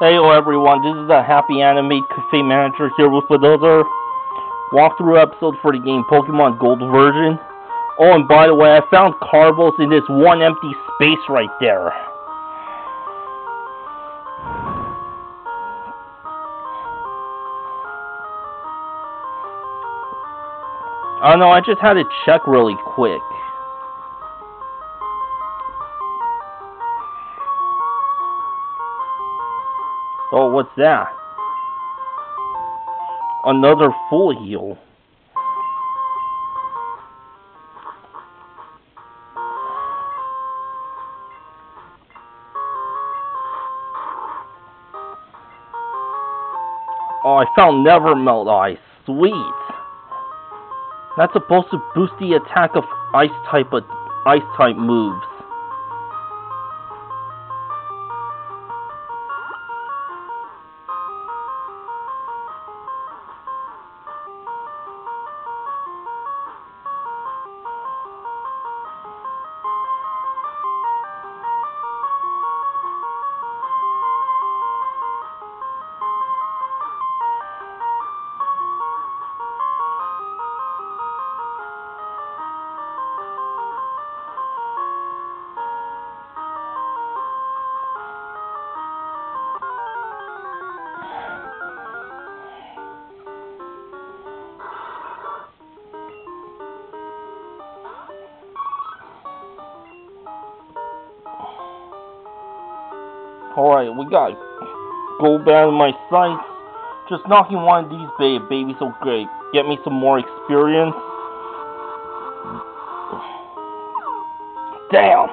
Hello everyone, this is the Happy Anime Cafe Manager here with another walkthrough episode for the game Pokemon Gold version. Oh, and by the way, I found Carbos in this one empty space right there. Oh no, I just had to check really quick. That? Another full heal. Oh, I found Never Melt oh, Ice. Sweet. That's supposed to boost the attack of ice type of ice type moves. Alright, we got go back to my sights. Just knocking one of these ba baby so great. Get me some more experience. Damn!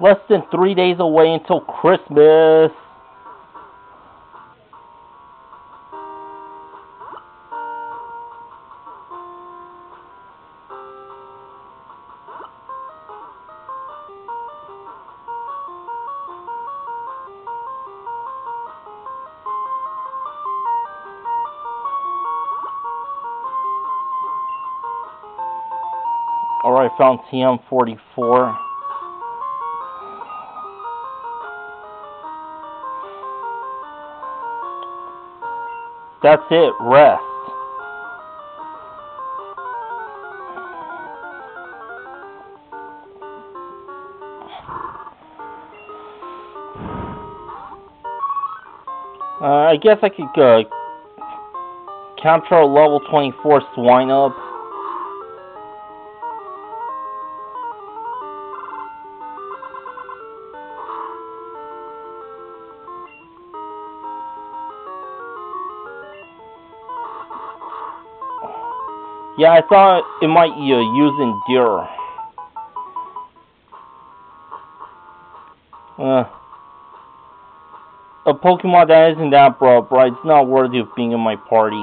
Less than three days away until Christmas. Alright, found TM44. That's it, rest. Uh, I guess I could uh, a level 24 Swinub. Yeah, I thought it might uh, use Endure. Uh, a Pokemon that isn't that broad, bright, it's not worthy of being in my party.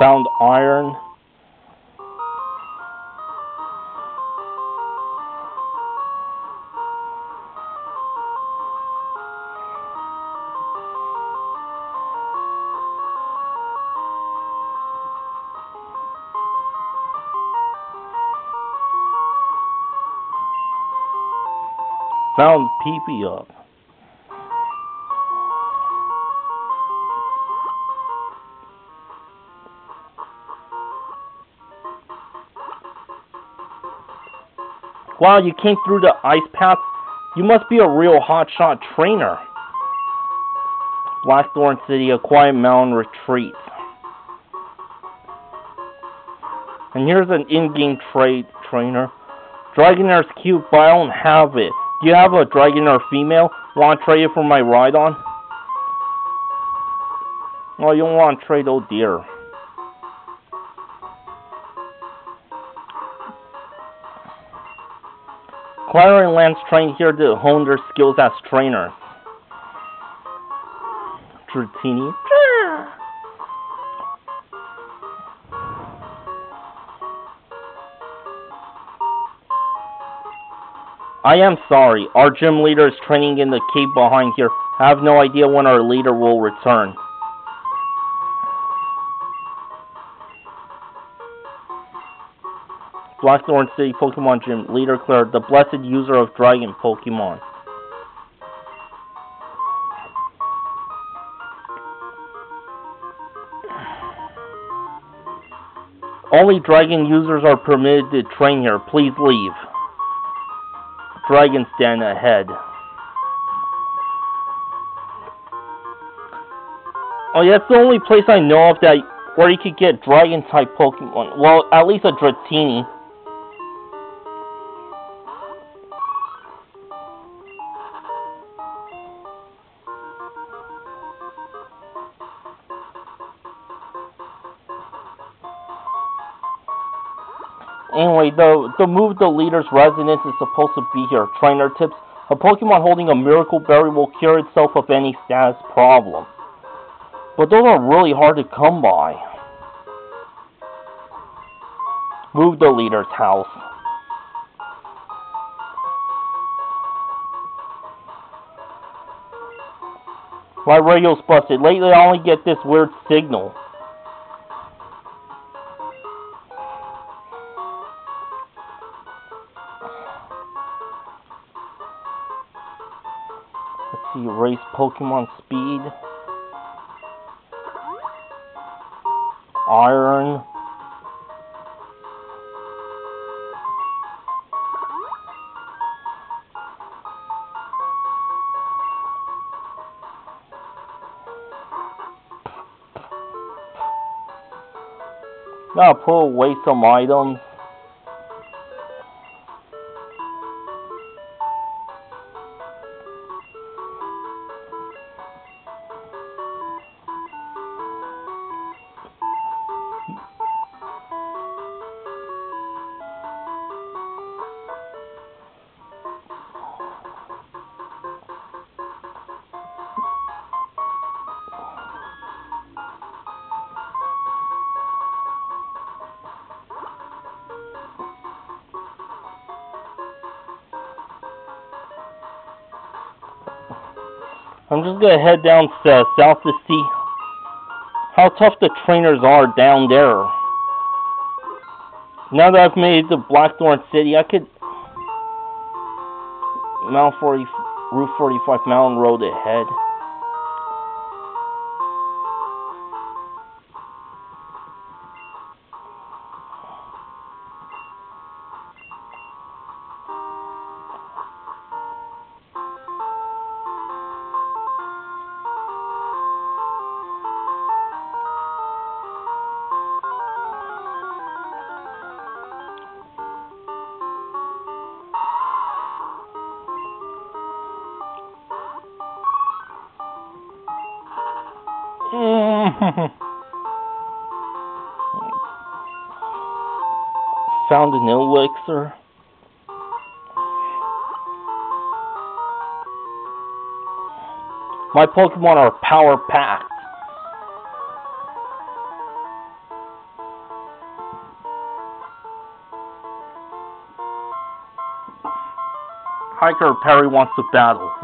Found iron. Found PP up. Wow, you came through the ice path? You must be a real hotshot trainer. Blackthorn City, a quiet mountain retreat. And here's an in-game trade trainer. Dragonair's cute, but I don't have it. Do you have a Dragonair female? Want to trade it for my Rhydon? Oh, you don't want to trade, oh dear. Clair and Lance trained here to hone their skills as trainers. Dratini. I am sorry. Our gym leader is training in the cave behind here. I have no idea when our leader will return. Blackthorn City Pokemon Gym, Leader Clair, the blessed user of Dragon Pokemon. Only Dragon users are permitted to train here. Please leave. Dragon's Den ahead. Oh, yeah, that's the only place I know of that where you could get Dragon type Pokemon. Well, at least a Dratini. Anyway, the, the move deleter's residence is supposed to be here. Trainer tips. A Pokemon holding a Miracle Berry will cure itself of any status problem. But those are really hard to come by. Move Deleter's house. My radio's busted. Lately I only get this weird signal. See, race Pokemon Speed. Iron. Now put away some items. I'm just gonna head down uh, south to see how tough the trainers are down there. Now that I've made the Blackthorn City, I could Mount 40, Route 45 Mountain Road ahead. Found an elixir. My Pokemon are power packed. Hiker Perry wants to battle.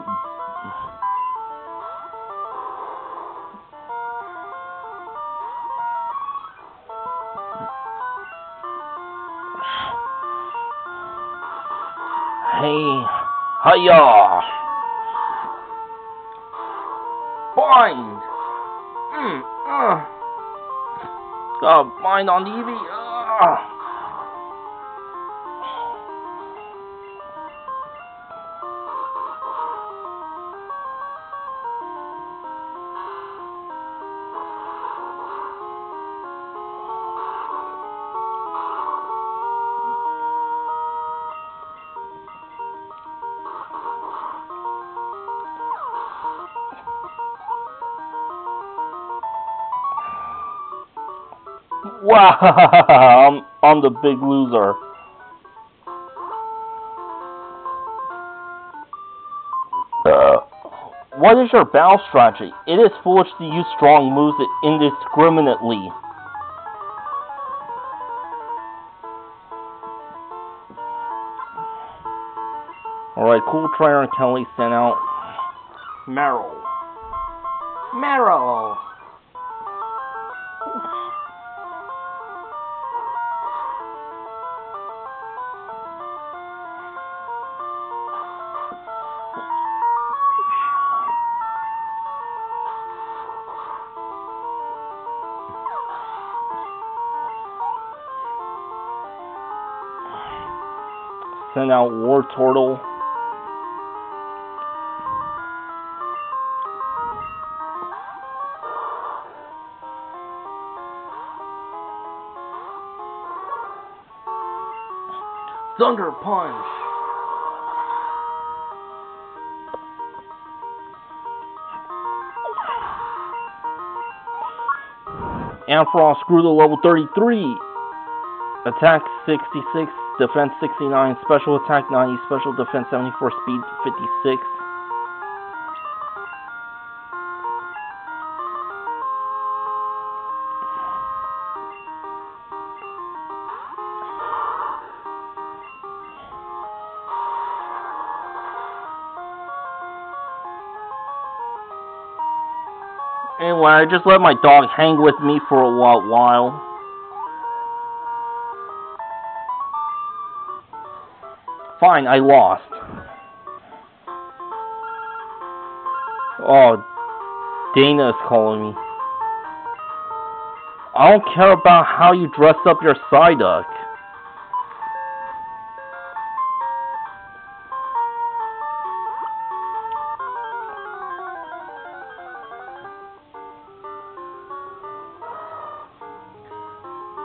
Hiya! Bind! Mm, uh. Uh, bind on Eevee. Wow, I'm, I'm the big loser. Uh, what is your battle strategy? It is foolish to use strong moves indiscriminately. Alright, Cool Trainer and Kelly sent out Marill. Marill! Send out Wartortle. Thunder Punch. Ampharos grew to level 33. Attack 66, Defense 69, Special Attack 90, Special Defense 74, Speed 56. Anyway, I just let my dog hang with me for a while. Fine, I lost. Oh, Dana is calling me. I don't care about how you dress up your Psyduck.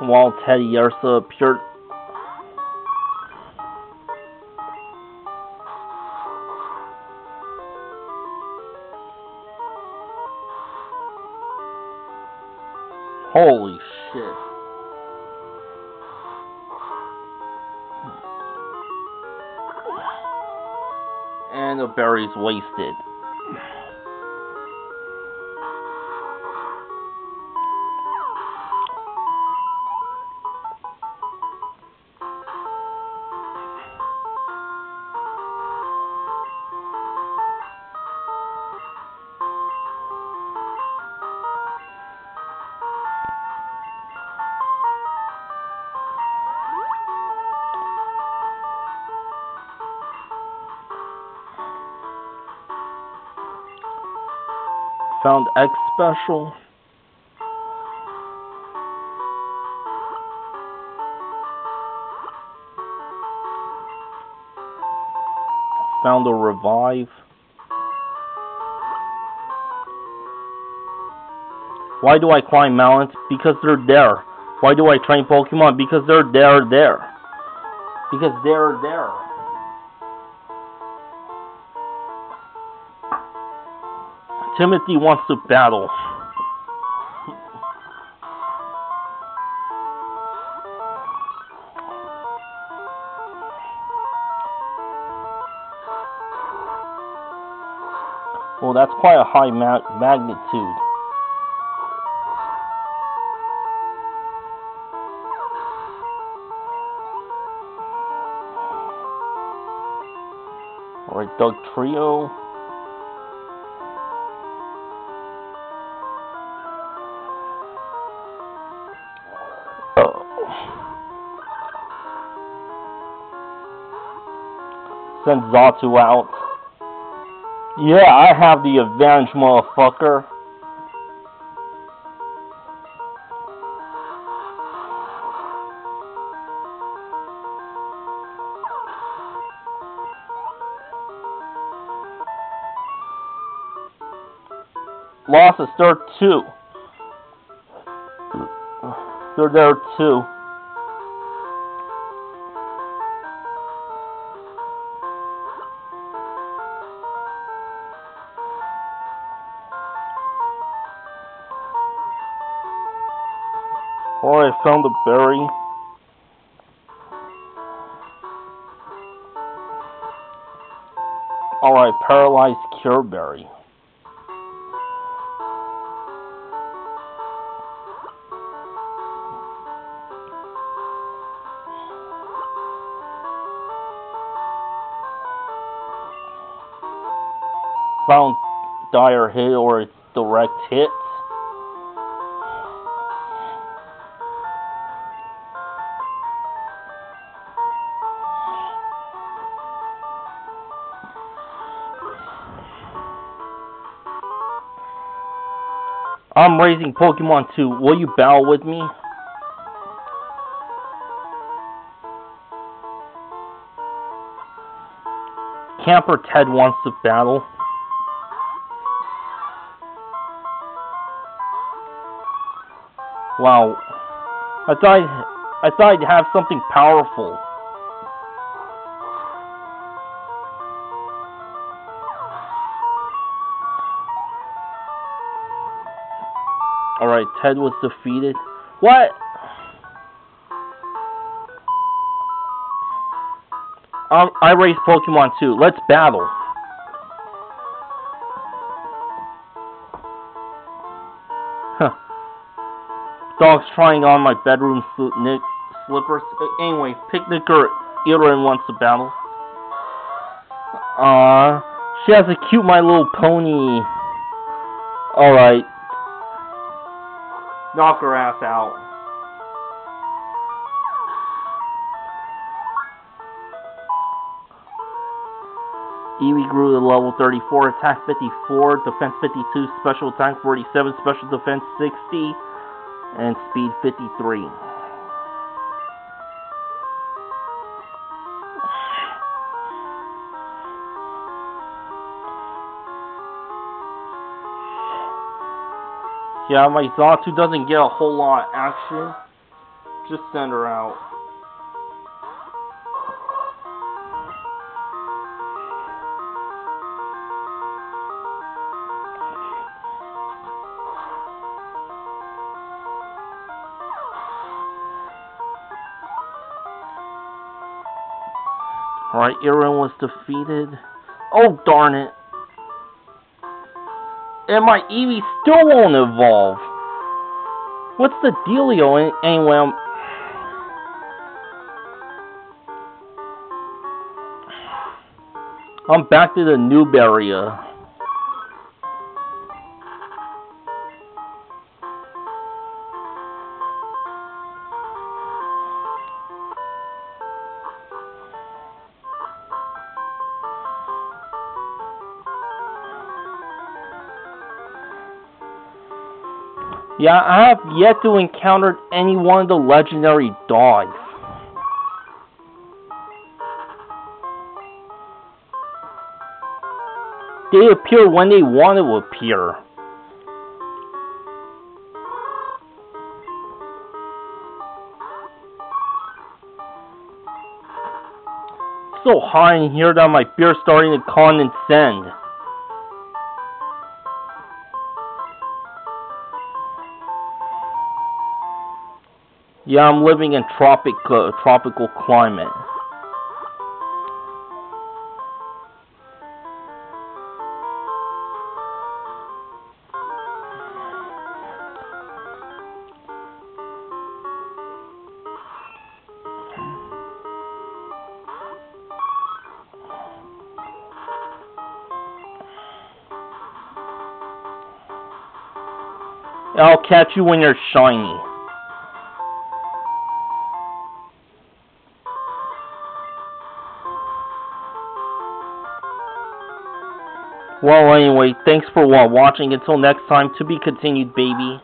While Teddiursa appeared Berry's wasted. Found X special. Found a revive. Why do I climb mountains? Because they're there. Why do I train Pokemon? Because they're there, there. Because they're there. Timothy wants to battle. Well, that's quite a high ma magnitude. Alright, Doug Trio. Send Xatu out. Yeah, I have the advantage, motherfucker. Lost is third two. They're there too. Found a berry. Alright, Paralyzed Cure Berry. Found dire hit or direct hits. I'm raising Pokemon 2. Will you battle with me? Camper Ted wants to battle. Wow. I thought I thought I'd have something powerful. Alright, Ted was defeated. What? Um, I raised Pokemon too. Let's battle. Huh. Dog's trying on my bedroom sli slippers. Anyway, Picnic or Erin wants to battle. Uh, she has a cute My Little Pony. Alright. Knock her ass out. Eevee grew to level 34, attack 54, defense 52, special attack 47, special defense 60, and speed 53. Yeah, my Xatu doesn't get a whole lot of action. Just send her out. Alright, Erin was defeated. Oh, darn it. And my Eevee still won't evolve. What's the dealio anyway? I'm... I'm back to the noob area. Yeah, I have yet to encounter any one of the legendary dogs. They appear when they want to appear. so hot in here that my beer's starting to condensate. Yeah, I'm living in tropic uh, tropical climate. I'll catch you when you're shiny. Well, anyway, thanks for watching. Until next time, to be continued, baby.